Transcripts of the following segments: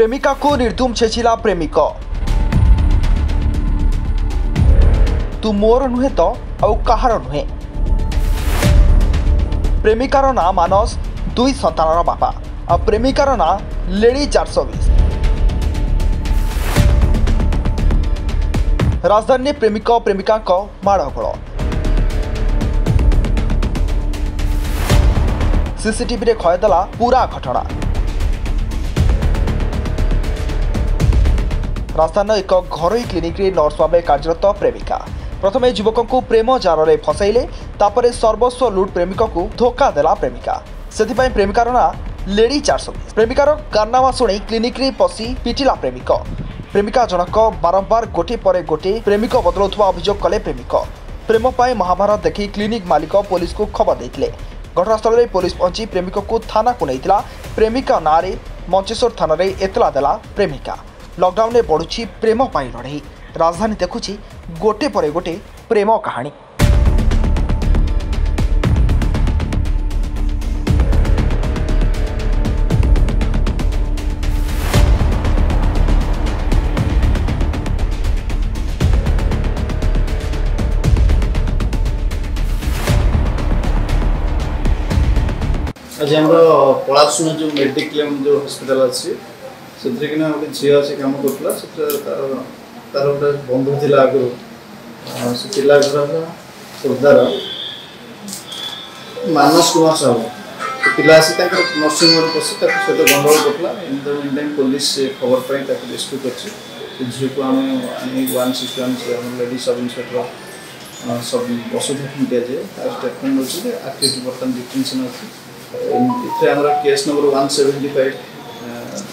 প্রেমিকাকে নির্ধুম ছেচিলা প্রেমিক তু মোর নুহে তো আউ কাহার নুহে প্রেমিকার না মানস দুই সন্তানর বাপা আর প্রেমিকার না লেডি চারশো বিশ রাজধানী প্রেমিক প্রেমিকা মাড়গোল সিসিটিভি খয়েদেলা পুরা ঘটনা ବାସ୍ଥାନ ଏକ ଘରୋଇ କ୍ଲିନିକରେ ନର୍ସ ଭାବେ କାର୍ଯ୍ୟରତ ପ୍ରେମିକା ପ୍ରଥମେ ଯୁବକଙ୍କୁ ପ୍ରେମ ଜାରରେ ଫସାଇଲେ ତାପରେ ସର୍ବସ୍ୱ ଲୁଟ୍ ପ୍ରେମିକକୁ ଧୋକା ଦେଲା ପ୍ରେମିକା ସେଥିପାଇଁ ପ୍ରେମିକାର ନାଁ ଲେଡି ଚାର୍ସୋବିସ୍ ପ୍ରେମିକାର କାରନାମା ଶୁଣି କ୍ଲିନିକରେ ପଶି ପିଟିଲା ପ୍ରେମିକ ପ୍ରେମିକା ଜଣକ ବାରମ୍ବାର ଗୋଟିଏ ପରେ ଗୋଟିଏ ପ୍ରେମିକ ବଦଳାଉଥିବା ଅଭିଯୋଗ କଲେ ପ୍ରେମିକ ପ୍ରେମ ପାଇଁ ମହାଭାରତ ଦେଖି କ୍ଲିନିକ ମାଲିକ ପୋଲିସକୁ ଖବର ଦେଇଥିଲେ ଘଟଣାସ୍ଥଳରେ ପୋଲିସ ପହଞ୍ଚି ପ୍ରେମିକକୁ ଥାନାକୁ ନେଇଥିଲା ପ୍ରେମିକା ନାଁରେ ମଞ୍ଚେଶ୍ୱର ଥାନାରେ ଏତଲା ଦେଲା ପ୍ରେମିକା ଲକଡାଉନରେ ବଢ଼ୁଛି ପ୍ରେମ ପାଇଁ ଲଢ଼େଇ ରାଜଧାନୀ ଦେଖୁଛି ଗୋଟେ ପରେ ଗୋଟେ ପ୍ରେମ କାହାଣୀ ଆଜି ଆମର ପଳାଶୁଣ ଯେଉଁ ମେଡିକ୍ଲେମ୍ ଯେଉଁ ହସ୍ପିଟାଲ ଅଛି ସେଥିରେ କିନା ଗୋଟେ ଝିଅ ଆସି କାମ କରୁଥିଲା ସେଥିରେ ତାର ତାର ଗୋଟେ ବନ୍ଧୁ ଥିଲା ଆଗରୁ ସେ ପିଲା ଘର ହେଲା ଖୋର୍ଦ୍ଧାର ମାନସ କୁମାର ସାହୁ ସେ ପିଲା ଆସି ତାଙ୍କର ନର୍ସିଂ ହୋମ୍ରେ ପଶି ତାକୁ ସହିତ ଗଣ୍ଡଗୋଳ କରୁଥିଲା ଏମିତି ଇନ୍ ପୋଲିସ ଖବର ପାଇଁ ତାକୁ ରେସ୍କ୍ୟୁ କରିଛି ସେ ଝିଅକୁ ଆମେ ଆଣି one six one lady sub inspector ସବୁ ବସୁଧକୁ ଦିଆଯାଏ ତାର ଷ୍ଟେଟମେଣ୍ଟ ଅଛି ଯେ ଆକ୍ଟିଭ ବର୍ତ୍ତମାନ ଡିଟେନସନ୍ ଅଛି ଏଥିରେ ଆମର case number one seventy five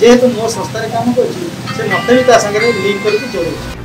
যেহেতু মো সংস্থার কাম করছি সে মতো বি তা সাথে লিঙ্ক করি যোড়ুছি